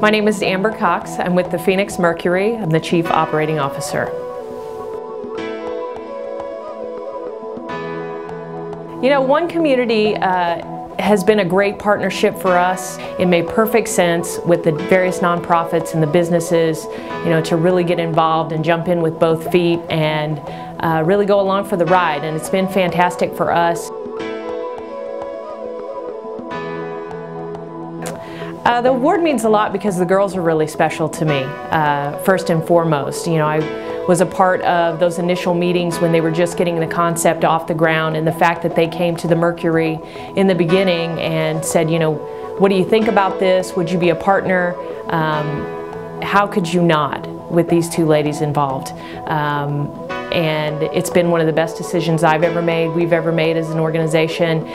My name is Amber Cox. I'm with the Phoenix Mercury. I'm the Chief Operating Officer. You know, One Community uh, has been a great partnership for us. It made perfect sense with the various nonprofits and the businesses, you know, to really get involved and jump in with both feet and uh, really go along for the ride. And it's been fantastic for us. Uh, the award means a lot because the girls are really special to me, uh, first and foremost. You know, I was a part of those initial meetings when they were just getting the concept off the ground and the fact that they came to the Mercury in the beginning and said, you know, what do you think about this? Would you be a partner? Um, how could you not with these two ladies involved? Um, and it's been one of the best decisions I've ever made, we've ever made as an organization.